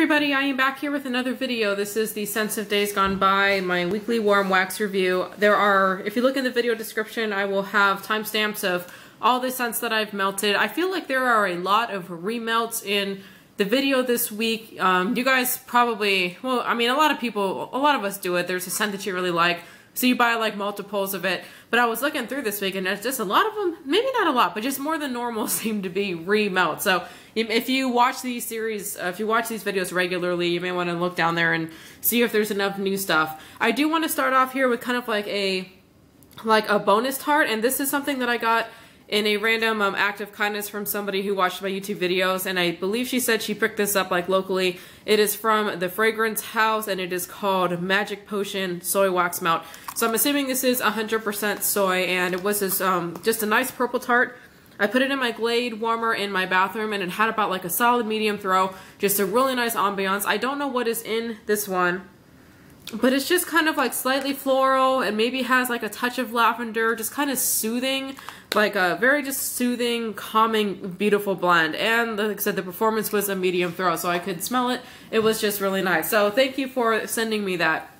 everybody, I am back here with another video. This is the Scents of Days Gone By, my weekly warm wax review. There are, if you look in the video description, I will have timestamps of all the scents that I've melted. I feel like there are a lot of remelts in the video this week. Um, you guys probably, well, I mean, a lot of people, a lot of us do it. There's a scent that you really like. So you buy like multiples of it. But I was looking through this week and there's just a lot of them, maybe not a lot, but just more than normal seem to be remelt. So if you watch these series, uh, if you watch these videos regularly, you may want to look down there and see if there's enough new stuff. I do want to start off here with kind of like a, like a bonus tart. And this is something that I got in a random um, act of kindness from somebody who watched my YouTube videos, and I believe she said she picked this up like locally. It is from the Fragrance House, and it is called Magik Potion Soy Wax Melt. So I'm assuming this is 100% soy, and it was this, um, just a nice purple tart. I put it in my Glade warmer in my bathroom, and it had about like a solid medium throw, just a really nice ambiance. I don't know what is in this one, but it's just kind of like slightly floral and maybe has like a touch of lavender, just kind of soothing, like a very just soothing, calming, beautiful blend. And like I said, the performance was a medium throw, so I could smell it. It was just really nice. So thank you for sending me that.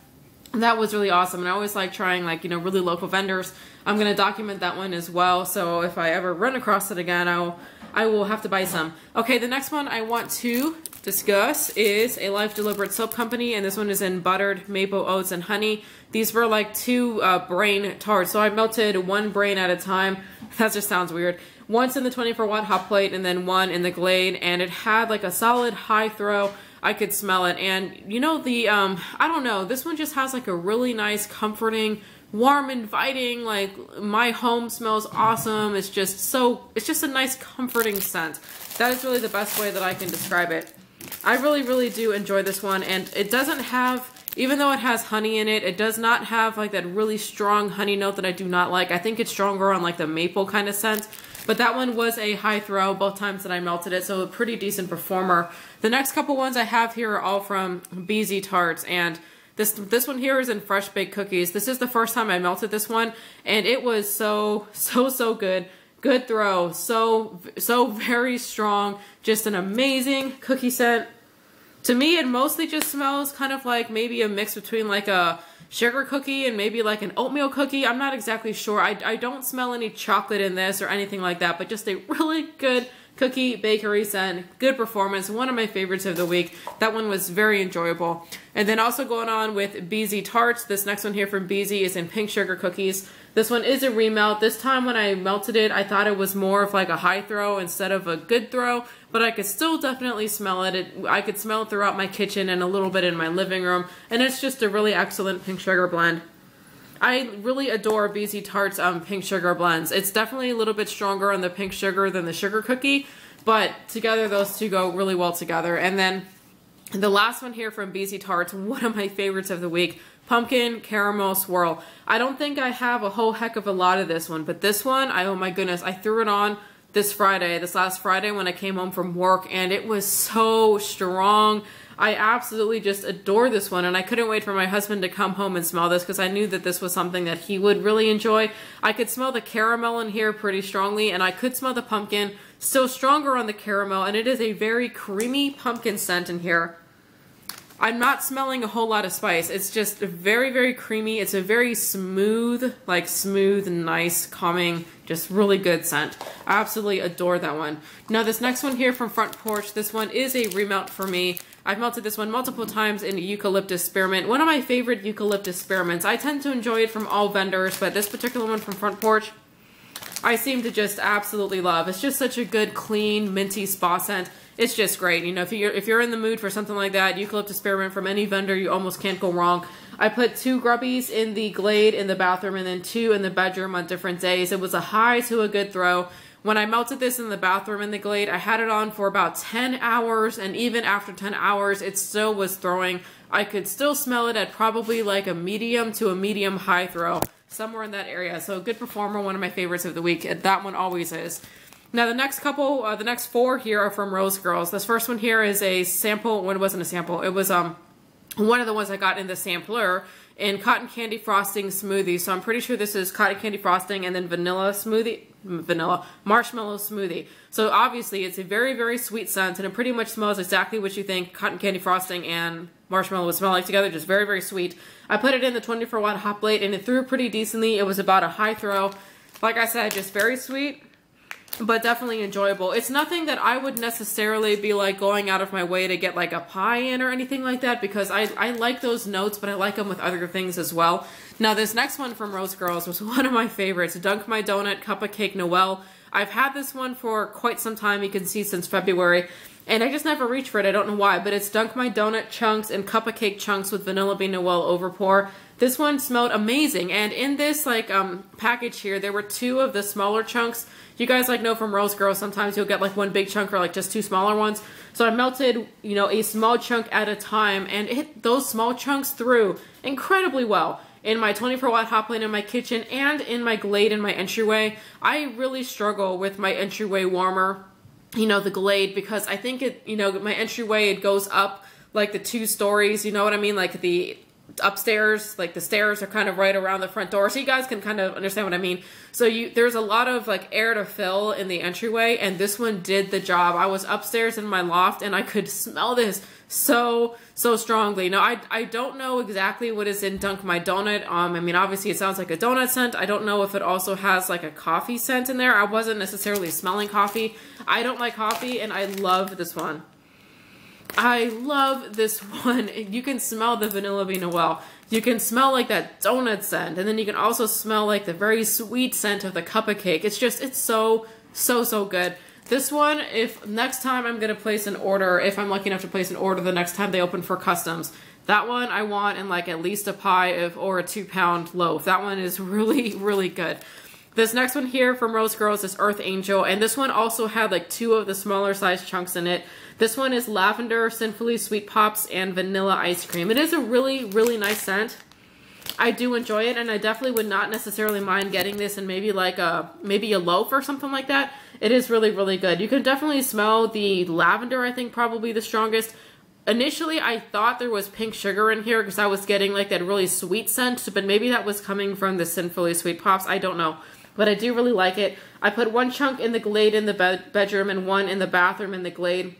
That was really awesome. And I always like trying like, you know, really local vendors. I'm going to document that one as well. So if I ever run across it again, I'll I will have to buy some. Okay, the next one I want to discuss is a Life Deliberate Soap Company, and this one is in buttered maple oats and honey. These were like two uh, brain tarts, so I melted one brain at a time. That just sounds weird. Once in the 24 watt hot plate, and then one in the Glade, and it had like a solid high throw. I could smell it, and you know the um, I don't know. This one just has like a really nice, comforting warm, inviting, like my home smells awesome. It's just so, it's just a nice comforting scent. That is really the best way that I can describe it. I really, really do enjoy this one and it doesn't have, even though it has honey in it, it does not have like that really strong honey note that I do not like. I think it's stronger on like the maple kind of scent. But that one was a high throw both times that I melted it, so a pretty decent performer. The next couple ones I have here are all from Beezy Tarts, and this this one here is in fresh baked cookies. This is the first time I melted this one, and it was so so so good. Good throw, so so very strong. Just an amazing cookie scent. To me, it mostly just smells kind of like maybe a mix between like a sugar cookie and maybe like an oatmeal cookie. I'm not exactly sure. I, I don't smell any chocolate in this or anything like that, but just a really good Cookie Bakery scent. Good performance. One of my favorites of the week. That one was very enjoyable. And then also going on with Beezy Tarts. This next one here from Beezy is in pink sugar cookies. This one is a remelt. This time when I melted it, I thought it was more of like a high throw instead of a good throw, but I could still definitely smell it. it. I could smell it throughout my kitchen and a little bit in my living room, and it's just a really excellent pink sugar blend. I really adore Beezy Tart's um, pink sugar blends. It's definitely a little bit stronger on the pink sugar than the sugar cookie, but together those two go really well together. And then the last one here from Beezy Tarts, one of my favorites of the week, Pumpkin Caramel Swirl. I don't think I have a whole heck of a lot of this one, but this one, I oh my goodness, I threw it on this Friday, this last Friday when I came home from work, and it was so strong. I absolutely just adore this one and I couldn't wait for my husband to come home and smell this because I knew that this was something that he would really enjoy. I could smell the caramel in here pretty strongly and I could smell the pumpkin still stronger on the caramel and it is a very creamy pumpkin scent in here. I'm not smelling a whole lot of spice. It's just very, very creamy. It's a very smooth, like smooth, nice, calming, just really good scent. I absolutely adore that one. Now this next one here from Front Porch, this one is a remelt for me. I've melted this one multiple times in Eucalyptus Spearmint. One of my favorite Eucalyptus Spearmints. I tend to enjoy it from all vendors, but this particular one from Front Porch, I seem to just absolutely love. It's just such a good, clean, minty spa scent. It's just great. You know, if you're if you're in the mood for something like that, Eucalyptus Spearmint from any vendor, you almost can't go wrong. I put two grubbies in the Glade in the bathroom and then two in the bedroom on different days. It was a high to a good throw. When I melted this in the bathroom in the Glade, I had it on for about 10 hours, and even after 10 hours, it still was throwing. I could still smell it at probably like a medium to a medium high throw, somewhere in that area. So good performer, one of my favorites of the week. That one always is. Now the next couple, uh, the next four here are from Rosegirls. This first one here is a sample, well, it wasn't a sample, it was um one of the ones I got in the sampler, in cotton candy frosting smoothie. So I'm pretty sure this is cotton candy frosting and then vanilla smoothie, vanilla marshmallow smoothie. So obviously it's a very, very sweet scent and it pretty much smells exactly what you think cotton candy frosting and marshmallow would smell like together. Just very, very sweet. I put it in the 24 watt hot plate and it threw pretty decently. It was about a high throw. Like I said, just very sweet but definitely enjoyable. It's nothing that I would necessarily be like going out of my way to get like a pie in or anything like that because I, I like those notes, but I like them with other things as well. Now this next one from Rosegirls was one of my favorites, Dunk My Donut Cuppa Cake Noel. I've had this one for quite some time, you can see since February, and I just never reach for it, I don't know why, but it's Dunk My Donut chunks and Cuppa Cake chunks with Vanilla Bean Noel overpour. This one smelled amazing, and in this like um, package here, there were two of the smaller chunks you guys like know from Rosegirl, sometimes you'll get like one big chunk or like just two smaller ones. So I melted, you know, a small chunk at a time and hit those small chunks through incredibly well in my 24 watt hot plate in my kitchen and in my Glade in my entryway. I really struggle with my entryway warmer, you know, the Glade, because I think it, you know, my entryway, it goes up like the two stories, you know what I mean? Like the upstairs like the stairs are kind of right around the front door so you guys can kind of understand what i mean. So you there's a lot of like air to fill in the entryway and this one did the job. I was upstairs in my loft and i could smell this so so strongly. Now i i don't know exactly what is in dunk my donut. Um i mean obviously it sounds like a donut scent. I don't know if it also has like a coffee scent in there. I wasn't necessarily smelling coffee. I don't like coffee and i love this one I love this one. You can smell the vanilla bean well. You can smell like that donut scent, and then you can also smell like the very sweet scent of the Cuppa Cake. It's just, it's so, so, so good. This one, if next time I'm going to place an order, if I'm lucky enough to place an order the next time they open for customs, that one I want in like at least a pie of, or a two pound loaf. That one is really, really good. This next one here from Rosegirls is Earth Angel, and this one also had like two of the smaller size chunks in it. This one is Lavender, Sinfully Sweet Pops, and Vanilla Ice Cream. It is a really, really nice scent. I do enjoy it, and I definitely would not necessarily mind getting this in maybe like a, maybe a loaf or something like that. It is really, really good. You can definitely smell the lavender, I think probably the strongest. Initially, I thought there was pink sugar in here because I was getting like that really sweet scent, but maybe that was coming from the Sinfully Sweet Pops. I don't know but I do really like it. I put one chunk in the Glade in the be bedroom and one in the bathroom in the Glade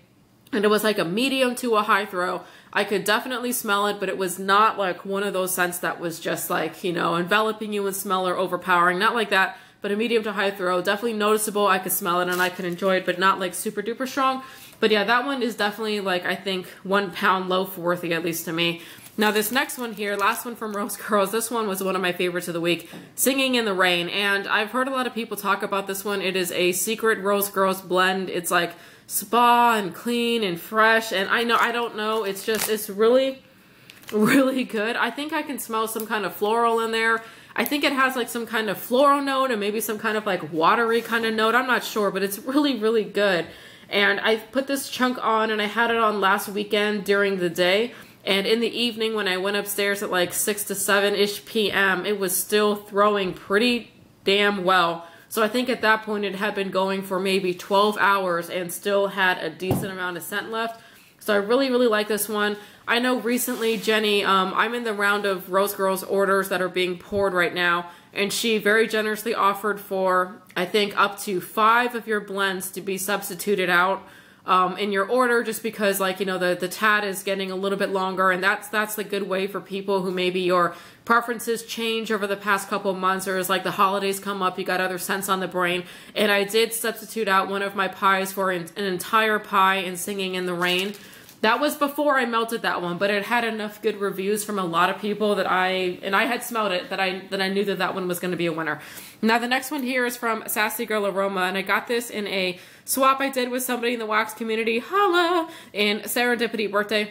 and it was like a medium to a high throw. I could definitely smell it, but it was not like one of those scents that was just like, you know, enveloping you in smell or overpowering. Not like that, but a medium to high throw. Definitely noticeable. I could smell it and I could enjoy it, but not like super duper strong. But yeah, that one is definitely like, I think, one pound loaf worthy, at least to me. Now this next one here, last one from Rosegirls, this one was one of my favorites of the week, Singing in the Rain. And I've heard a lot of people talk about this one. It is a secret Rosegirls blend. It's like spa and clean and fresh. And I know, I don't know, it's just, it's really, really good. I think I can smell some kind of floral in there. I think it has like some kind of floral note and maybe some kind of like watery kind of note. I'm not sure, but it's really, really good. And I put this chunk on and I had it on last weekend during the day. And in the evening when I went upstairs at like 6 to 7-ish p.m., it was still throwing pretty damn well. So I think at that point it had been going for maybe 12 hours and still had a decent amount of scent left. So I really, really like this one. I know recently, Jenny, um, I'm in the round of Rosegirls orders that are being poured right now, and she very generously offered for, I think, up to five of your blends to be substituted out um, in your order just because like, you know, the, the tat is getting a little bit longer and that's, that's the good way for people who maybe your preferences change over the past couple months or as like the holidays come up, you got other scents on the brain. And I did substitute out one of my pies for an, an entire pie in Singing in the Rain. That was before I melted that one, but it had enough good reviews from a lot of people that I, and I had smelled it, that I, that I knew that that one was going to be a winner. Now the next one here is from Sassy Girl Aroma, and I got this in a swap I did with somebody in the wax community, holla, in Serendipity birthday.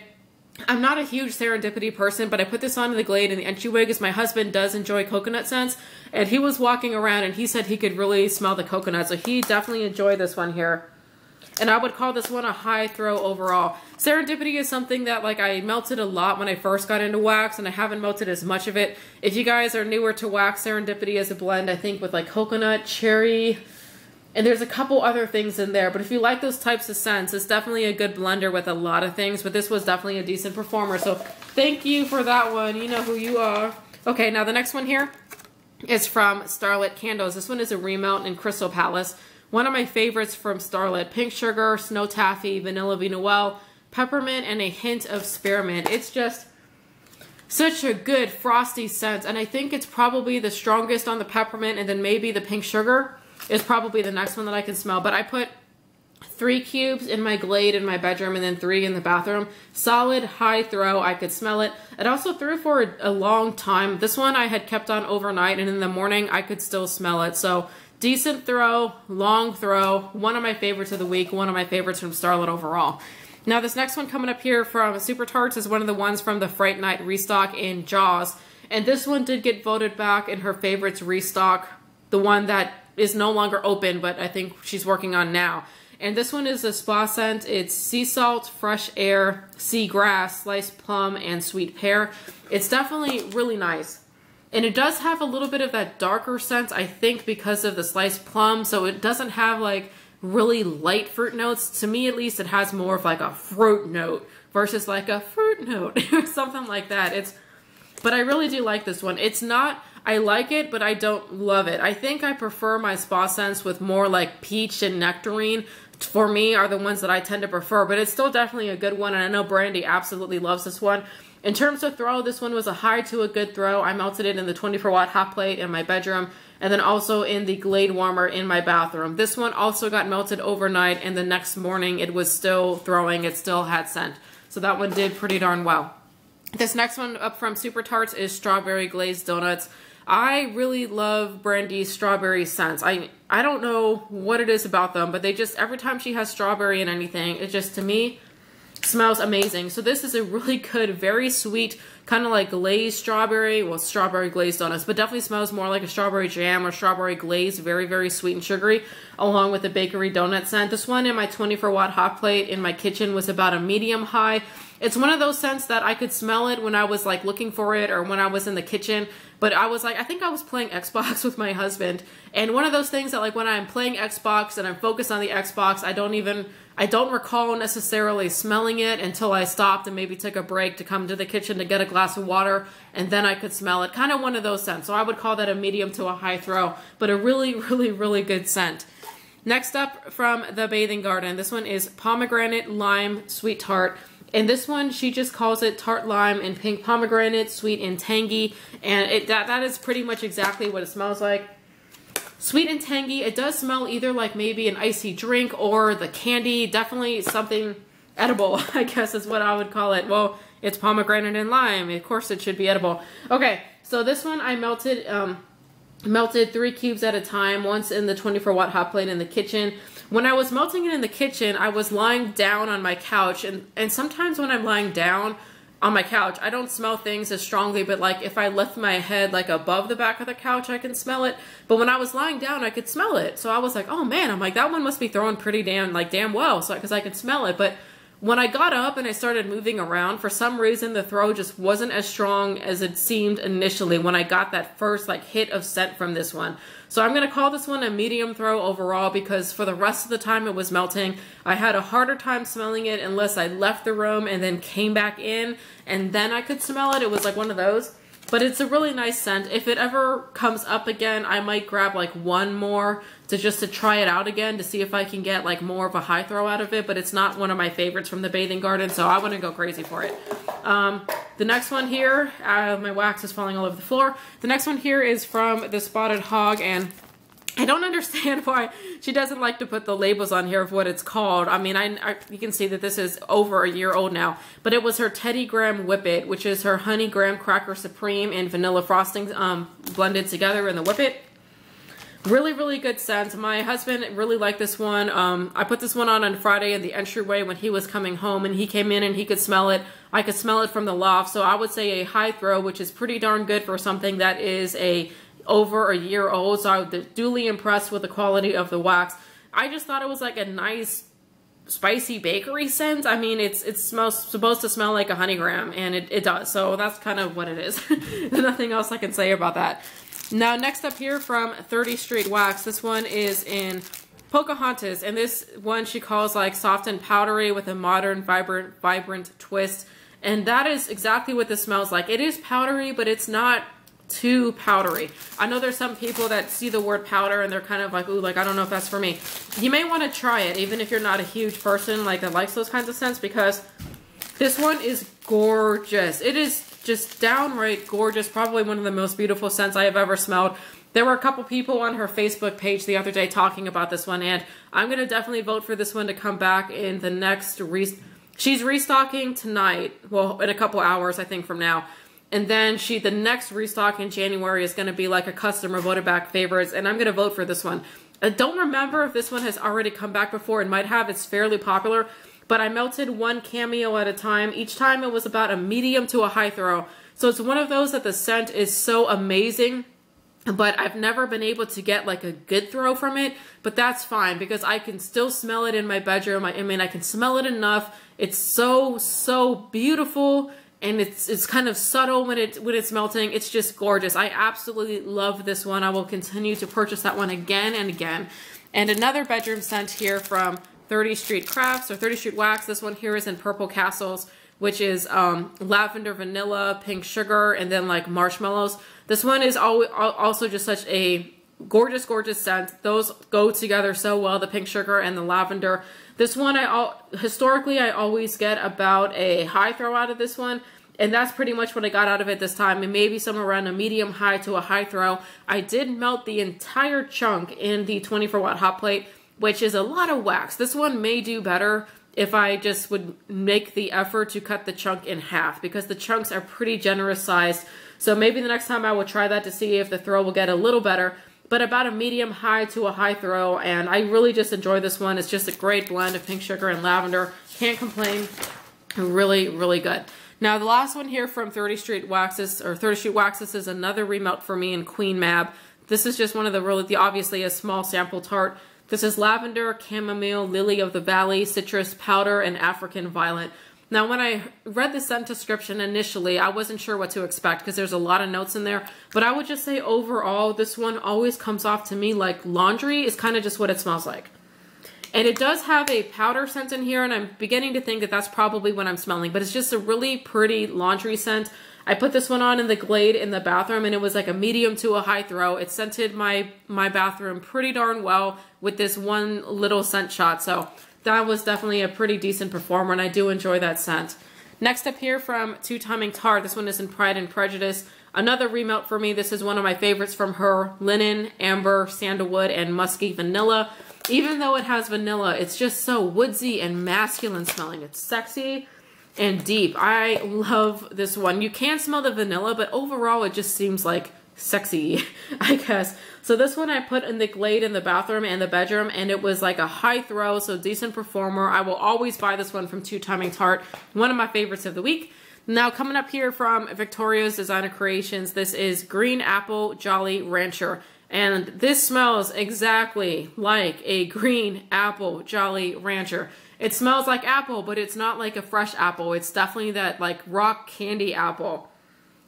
I'm not a huge serendipity person, but I put this on the Glade in the entryway because my husband does enjoy coconut scents. And he was walking around and he said he could really smell the coconut. So he definitely enjoyed this one here. And I would call this one a high throw overall. Serendipity is something that like I melted a lot when I first got into wax and I haven't melted as much of it. If you guys are newer to wax, Serendipity is a blend I think with like coconut, cherry, And there's a couple other things in there, but if you like those types of scents, it's definitely a good blender with a lot of things, but this was definitely a decent performer. So thank you for that one. You know who you are. Okay, now the next one here is from Starlit Candles. This one is a remount in Crystal Palace. One of my favorites from Starlit. Pink Sugar, Snow Taffy, Vanilla Noel, Peppermint, and a hint of Spearmint. It's just such a good frosty scent, and I think it's probably the strongest on the peppermint, and then maybe the pink sugar is probably the next one that I can smell. But I put three cubes in my Glade in my bedroom and then three in the bathroom. Solid, high throw. I could smell it. It also threw for a long time. This one I had kept on overnight and in the morning I could still smell it. So decent throw, long throw. One of my favorites of the week. One of my favorites from Starlit overall. Now this next one coming up here from Super Tarts is one of the ones from the Fright Night restock in Jaws. And this one did get voted back in her favorites restock. The one that is no longer open, but I think she's working on now. And this one is a spa scent. It's sea salt, fresh air, sea grass, sliced plum, and sweet pear. It's definitely really nice. And it does have a little bit of that darker scent, I think, because of the sliced plum. So it doesn't have like really light fruit notes. To me, at least, it has more of like a fruit note versus like a fruit note or something like that. It's, but I really do like this one. It's not I like it, but I don't love it. I think I prefer my spa scents with more like peach and nectarine for me are the ones that I tend to prefer, but it's still definitely a good one. And I know Brandy absolutely loves this one. In terms of throw, this one was a high to a good throw. I melted it in the 24 watt hot plate in my bedroom and then also in the Glade warmer in my bathroom. This one also got melted overnight and the next morning it was still throwing. It still had scent. So that one did pretty darn well. This next one up from Super Tarts is Strawberry Glazed Donuts. I really love Brandy's strawberry scents. I I don't know what it is about them, but they just, every time she has strawberry in anything, it just, to me, smells amazing. So this is a really good, very sweet, kind of like glazed strawberry. Well, strawberry glazed donuts, but definitely smells more like a strawberry jam or strawberry glaze. Very, very sweet and sugary, along with the bakery donut scent. This one in my 24 watt hot plate in my kitchen was about a medium high. It's one of those scents that I could smell it when I was like looking for it or when I was in the kitchen. But I was like, I think I was playing Xbox with my husband. And one of those things that like when I'm playing Xbox and I'm focused on the Xbox, I don't even, I don't recall necessarily smelling it until I stopped and maybe took a break to come to the kitchen to get a glass of water. And then I could smell it. Kind of one of those scents. So I would call that a medium to a high throw, but a really, really, really good scent. Next up from the Bathing Garden, this one is Pomegranate Lime Sweet Tart. And this one, she just calls it tart lime and pink pomegranate, sweet and tangy. And it that, that is pretty much exactly what it smells like. Sweet and tangy. It does smell either like maybe an icy drink or the candy. Definitely something edible, I guess is what I would call it. Well, it's pomegranate and lime. Of course it should be edible. Okay, so this one I melted... Um, melted three cubes at a time, once in the 24 watt hot plate in the kitchen. When I was melting it in the kitchen, I was lying down on my couch, and, and sometimes when I'm lying down on my couch, I don't smell things as strongly, but like if I lift my head like above the back of the couch, I can smell it. But when I was lying down, I could smell it. So I was like, oh man, I'm like, that one must be throwing pretty damn, like damn well, so because I could smell it. But when I got up and I started moving around, for some reason the throw just wasn't as strong as it seemed initially when I got that first like hit of scent from this one. So I'm going to call this one a medium throw overall because for the rest of the time it was melting, I had a harder time smelling it unless I left the room and then came back in and then I could smell it. It was like one of those. But it's a really nice scent. If it ever comes up again, I might grab like one more to just to try it out again to see if I can get like more of a high throw out of it. But it's not one of my favorites from the Bathing Garden, so I wouldn't go crazy for it. Um, the next one here, uh, my wax is falling all over the floor. The next one here is from the Spotted Hog, and I don't understand why she doesn't like to put the labels on here of what it's called. I mean, I, I, you can see that this is over a year old now, but it was her Teddy Graham Whippet, which is her Honey Graham Cracker Supreme and vanilla frosting um, blended together in the Whippet. Really, really good scent. My husband really liked this one. Um, I put this one on on Friday in the entryway when he was coming home and he came in and he could smell it. I could smell it from the loft. So I would say a high throw, which is pretty darn good for something that is a over a year old, so I was duly impressed with the quality of the wax. I just thought it was like a nice spicy bakery scent. I mean, it's it's smells supposed to smell like a honeygram, and it, it does. So that's kind of what it is. Nothing else I can say about that. Now, next up here from 30 Street Wax. This one is in Pocahontas, and this one she calls like soft and powdery with a modern, vibrant, vibrant twist. And that is exactly what this smells like. It is powdery, but it's not too powdery. I know there's some people that see the word powder and they're kind of like, ooh, like, I don't know if that's for me. You may want to try it, even if you're not a huge person like that likes those kinds of scents, because this one is gorgeous. It is just downright gorgeous. Probably one of the most beautiful scents I have ever smelled. There were a couple people on her Facebook page the other day talking about this one, and I'm going to definitely vote for this one to come back in the next... Re She's restocking tonight, well, in a couple hours, I think, from now. And then she, the next restock in January is going to be like a customer voted back favorites, and I'm going to vote for this one. I don't remember if this one has already come back before. It might have. It's fairly popular. But I melted one cameo at a time. Each time it was about a medium to a high throw. So it's one of those that the scent is so amazing but I've never been able to get like a good throw from it, but that's fine because I can still smell it in my bedroom. I, I mean, I can smell it enough. It's so, so beautiful and it's it's kind of subtle when it when it's melting. It's just gorgeous. I absolutely love this one. I will continue to purchase that one again and again. And another bedroom scent here from 30 Street Crafts or 30 Street Wax. This one here is in Purple Castles which is um, lavender, vanilla, pink sugar, and then like marshmallows. This one is also just such a gorgeous, gorgeous scent. Those go together so well, the pink sugar and the lavender. This one, I all historically, I always get about a high throw out of this one. And that's pretty much what I got out of it this time. And maybe somewhere around a medium high to a high throw. I did melt the entire chunk in the 24 watt hot plate, which is a lot of wax. This one may do better if I just would make the effort to cut the chunk in half because the chunks are pretty generous sized. So maybe the next time I will try that to see if the throw will get a little better, but about a medium high to a high throw. And I really just enjoy this one. It's just a great blend of pink sugar and lavender. Can't complain. Really, really good. Now the last one here from 30 Street Waxes or 30 Street Waxes is another remelt for me in Queen Mab. This is just one of the really, the obviously a small sample tart. This is lavender, chamomile, lily of the valley, citrus powder, and African violet. Now, when I read the scent description initially, I wasn't sure what to expect because there's a lot of notes in there. But I would just say overall, this one always comes off to me like laundry is kind of just what it smells like. And it does have a powder scent in here, and I'm beginning to think that that's probably what I'm smelling. But it's just a really pretty laundry scent. I put this one on in the Glade in the bathroom and it was like a medium to a high throw. It scented my, my bathroom pretty darn well with this one little scent shot. So that was definitely a pretty decent performer and I do enjoy that scent. Next up here from Two Timing Tart, this one is in Pride and Prejudice. Another remelt for me. This is one of my favorites from her. Linen, Amber, Sandalwood, and Musky Vanilla. Even though it has vanilla, it's just so woodsy and masculine smelling. It's sexy and deep. I love this one. You can smell the vanilla, but overall it just seems like sexy, I guess. So this one I put in the Glade in the bathroom and the bedroom, and it was like a high throw, so decent performer. I will always buy this one from Two Timing Tart, one of my favorites of the week. Now coming up here from Victoria's Designer Creations, this is Green Apple Jolly Rancher. And this smells exactly like a green apple Jolly Rancher. It smells like apple, but it's not like a fresh apple. It's definitely that like rock candy apple.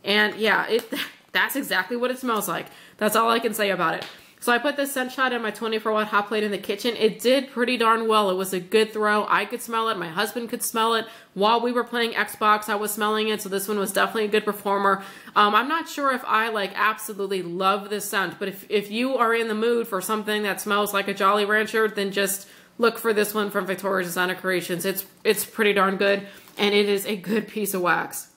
And yeah, it that's exactly what it smells like. That's all I can say about it. So I put this scent shot in my 24 watt hot plate in the kitchen. It did pretty darn well. It was a good throw. I could smell it. My husband could smell it. While we were playing Xbox, I was smelling it. So this one was definitely a good performer. Um, I'm not sure if I like absolutely love this scent, but if, if you are in the mood for something that smells like a Jolly Rancher, then just look for this one from Victoria's Designer Creations. It's, it's pretty darn good, and it is a good piece of wax.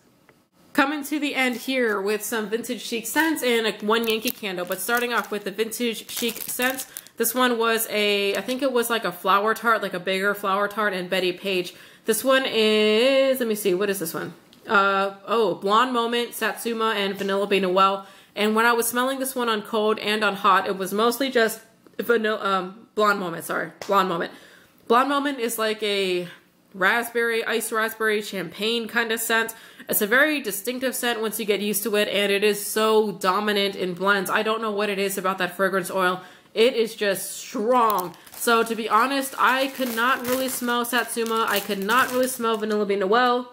Coming to the end here with some vintage chic scents and a one Yankee candle, but starting off with the vintage chic scents. This one was a, I think it was like a flower tart, like a bigger flower tart and Bettie Page. This one is, let me see, what is this one? Uh, oh, Blonde Moment, Satsuma, and Vanilla Bean Noel. And when I was smelling this one on cold and on hot, it was mostly just vanilla, um, Blonde Moment, sorry, Blonde Moment. Blonde Moment is like a raspberry, iced raspberry, champagne kind of scent. It's a very distinctive scent once you get used to it, and it is so dominant in blends. I don't know what it is about that fragrance oil. It is just strong. So to be honest, I could not really smell Satsuma. I could not really smell Vanilla Bean Noel.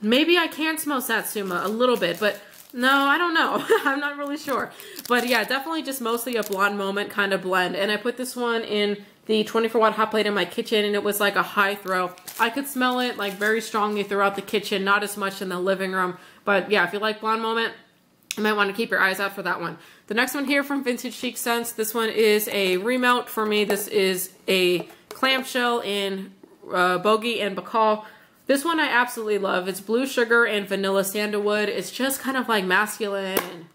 Maybe I can smell Satsuma a little bit, but No, I don't know. I'm not really sure. But yeah, definitely just mostly a blonde moment kind of blend. And I put this one in the 24 watt hot plate in my kitchen and it was like a high throw. I could smell it like very strongly throughout the kitchen, not as much in the living room. But yeah, if you like blonde moment, you might want to keep your eyes out for that one. The next one here from Vintage Chic Scents. This one is a remelt for me. This is a clamshell in uh, Bogie and Bacall. This one I absolutely love. It's blue sugar and vanilla sandalwood. It's just kind of like masculine.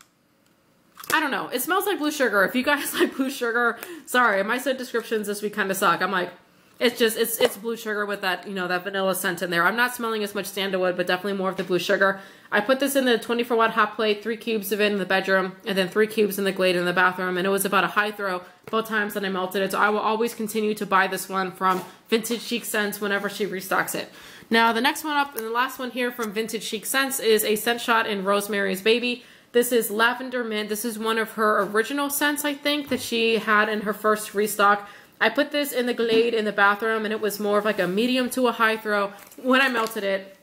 I don't know. It smells like blue sugar. If you guys like blue sugar, sorry, my scent descriptions this week kind of suck. I'm like, it's just, it's it's blue sugar with that, you know, that vanilla scent in there. I'm not smelling as much sandalwood, but definitely more of the blue sugar. I put this in the 24 watt hot plate, three cubes of it in the bedroom, and then three cubes in the Glade in the bathroom, and it was about a high throw both times that I melted it. So I will always continue to buy this one from Vintage Chic Scents whenever she restocks it. Now the next one up and the last one here from Vintage Chic Scents is a scent shot in Rosemary's Baby. This is Lavender Mint. This is one of her original scents, I think, that she had in her first restock. I put this in the Glade in the bathroom and it was more of like a medium to a high throw when I melted it.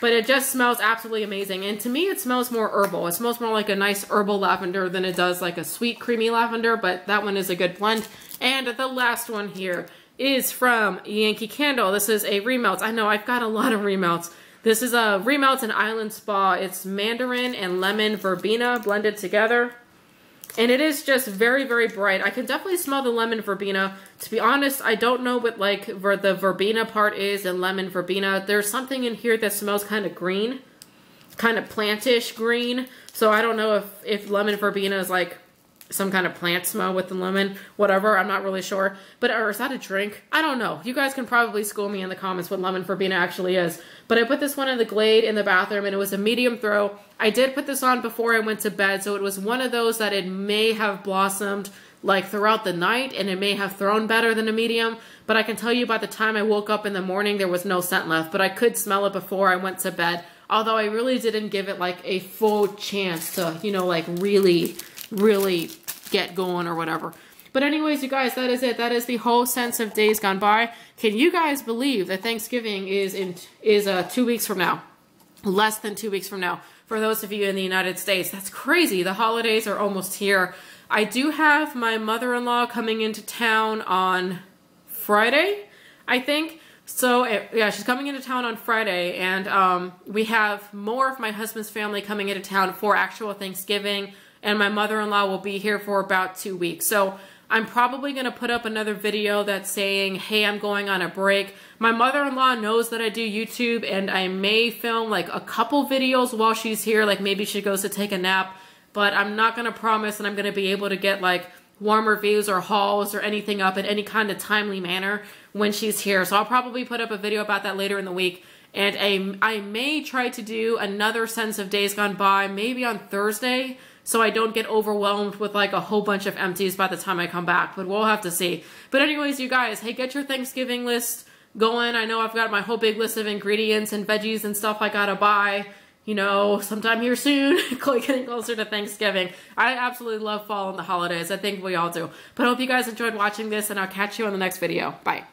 But it just smells absolutely amazing. And to me, it smells more herbal. It smells more like a nice herbal lavender than it does like a sweet creamy lavender. But that one is a good blend. And the last one here is from Yankee Candle. This is a remelt. I know I've got a lot of remelts. This is a remelt in Island Spa. It's mandarin and lemon verbena blended together. And it is just very, very bright. I can definitely smell the lemon verbena. To be honest, I don't know what like where the verbena part is and lemon verbena. There's something in here that smells kind of green, kind of plantish green. So I don't know if, if lemon verbena is like some kind of plant smell with the lemon, whatever. I'm not really sure. But or is that a drink? I don't know. You guys can probably school me in the comments what lemon verbena actually is. But I put this one in the Glade in the bathroom and it was a medium throw. I did put this on before I went to bed, so it was one of those that it may have blossomed like throughout the night and it may have thrown better than a medium. But I can tell you by the time I woke up in the morning, there was no scent left. But I could smell it before I went to bed. Although I really didn't give it like a full chance to, you know, like really really get going or whatever. But anyways, you guys, that is it. That is the whole Scents of Days Gone By. Can you guys believe that Thanksgiving is in is uh, two weeks from now? Less than two weeks from now. For those of you in the United States, that's crazy. The holidays are almost here. I do have my mother-in-law coming into town on Friday, I think. So it, yeah, she's coming into town on Friday, and um, we have more of my husband's family coming into town for actual Thanksgiving and my mother-in-law will be here for about two weeks. So I'm probably going to put up another video that's saying, hey, I'm going on a break. My mother-in-law knows that I do YouTube and I may film like a couple videos while she's here, like maybe she goes to take a nap, but I'm not going to promise that I'm going to be able to get like warmer reviews or hauls or anything up in any kind of timely manner when she's here. So I'll probably put up a video about that later in the week. And I, I may try to do another Scents of Days Gone By, maybe on Thursday, so I don't get overwhelmed with like a whole bunch of empties by the time I come back. But we'll have to see. But anyways, you guys, hey, get your Thanksgiving list going. I know I've got my whole big list of ingredients and veggies and stuff I gotta buy. You know, sometime here soon, getting closer to Thanksgiving. I absolutely love fall and the holidays. I think we all do. But I hope you guys enjoyed watching this, and I'll catch you on the next video. Bye.